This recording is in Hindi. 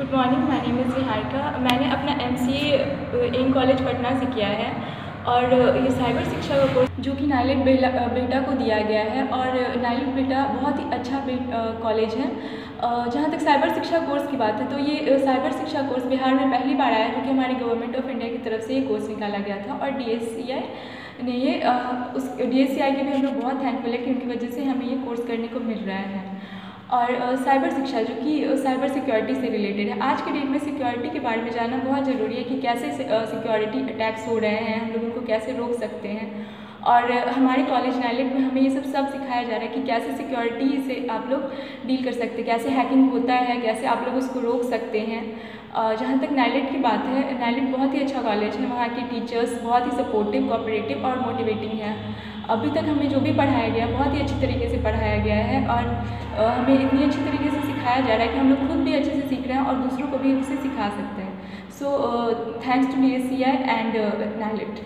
Good morning my name is मैंने अपना एम एम कॉलेज पटना से किया है और ये साइबर शिक्षा का कोर्स जो कि नाइलेट बेला बेटा को दिया गया है और नाइलेट बेटा बहुत ही अच्छा कॉलेज है। जहाँ तक साइबर शिक्षा कोर्स की बात है तो ये साइबर शिक्षा कोर्स बिहार में पहली बार आया क्योंकि हमारी गवर्नमेंट ऑफ़ इंडिया की तरफ़ से ये कोर्स निकाला गया था और आई ने ये उस आई के भी हम लोग बहुत थैंकफुल है कि उनकी वजह से हमें ये कोर्स करने को मिल रहा है। और साइबर शिक्षा जो कि साइबर सिक्योरिटी से रिलेटेड है। आज के डेट में सिक्योरिटी के बारे में जानना बहुत ज़रूरी है कि कैसे सिक्योरिटी अटैक्स हो रहे हैं, हम लोग उनको कैसे रोक सकते हैं। और, हमारे कॉलेज नाइलेट में हमें ये सब सब सिखाया जा रहा है कि कैसे सिक्योरिटी से आप लोग डील कर सकते हैं, कैसे हैकिंग होता है, कैसे आप लोग उसको रोक सकते हैं। जहाँ तक नाइलेट की बात है नाइलेट बहुत ही अच्छा कॉलेज है। वहाँ के टीचर्स बहुत ही सपोर्टिव कोऑपरेटिव और मोटिवेटिंग है। अभी तक हमें जो भी पढ़ाया गया, बहुत ही अच्छी तरीके से पढ़ाया गया है और हमें इतनी अच्छी तरीके से सिखाया जा रहा है कि हम लोग खुद भी अच्छे से सीख रहे हैं और दूसरों को भी उसे सिखा सकते हैं। So thanks to D S C I and NIELIT